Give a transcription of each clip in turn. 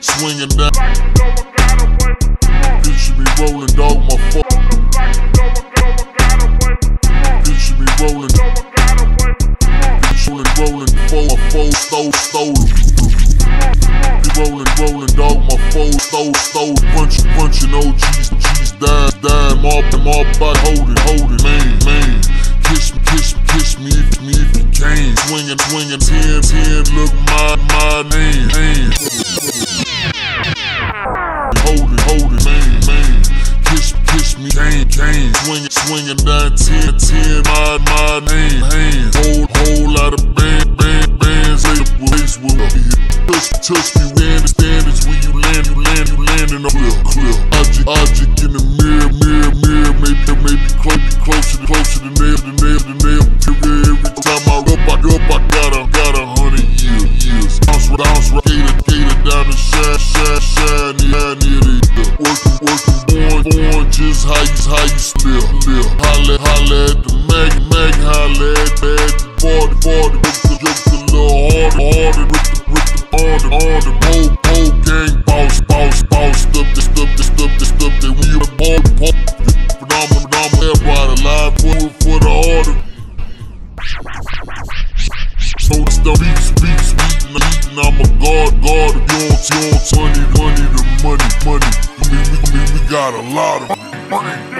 swinging down. Picture me rolling, dog, my fuck. Picture me rolling, rolling, rolling, four, four, stole, stole. Be rolling, rolling, dog, my four, stole, stole. Punch, punching OGs, G's, dying, dying, mob, mob, by holding, holding, man, man. Kiss me, kiss me, kiss me if me if you can. Swinging, swinging, ten, ten, look my, my name. Kiss me, cane, cane. Swinging, swinging down ten, ten, my, my name, hand. Whole, whole lot of slip. Holla, holla at the mag, mag, holla at the, at the party, party, with the, just a little harder, harder, with the, with the, on the, on the, whole, whole gang, boss, boss, boss, stuff, this stuff, this stuff, this stuff, that we a ball, ball, phenomenal, phenomenal, everybody alive for, for the order. So it's the beats, beats, beating, beating, I'm a god, god, you don't, you don't, money, money, the money, money, we, mean, we got a lot of money.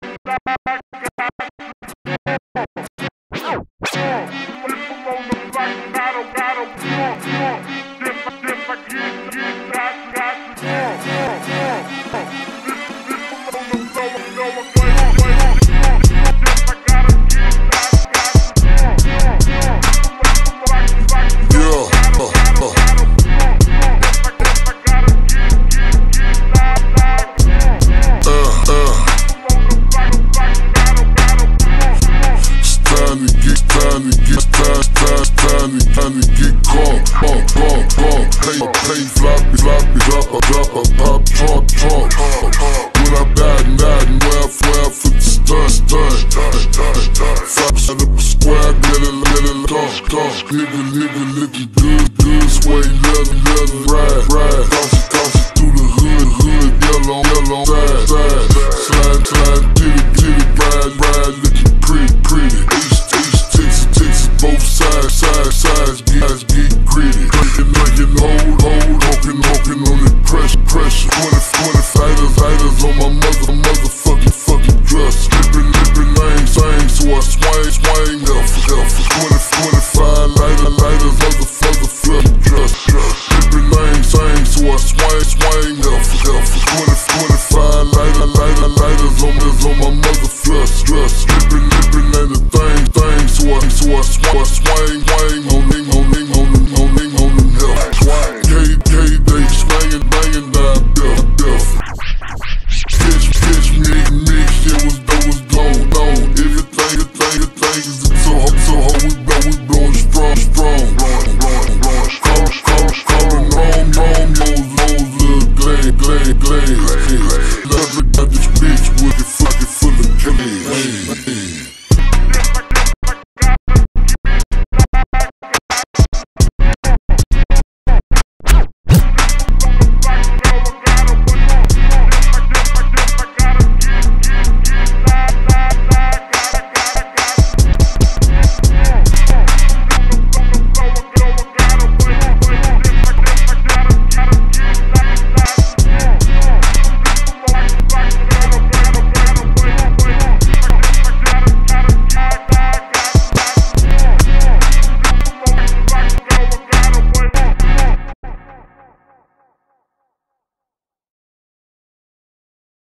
dump, dump. Nigga, nigga, looking good, good, sway, leather, leather, ride, ride. Toss it, toss it through the hood, hood, yellow, yellow,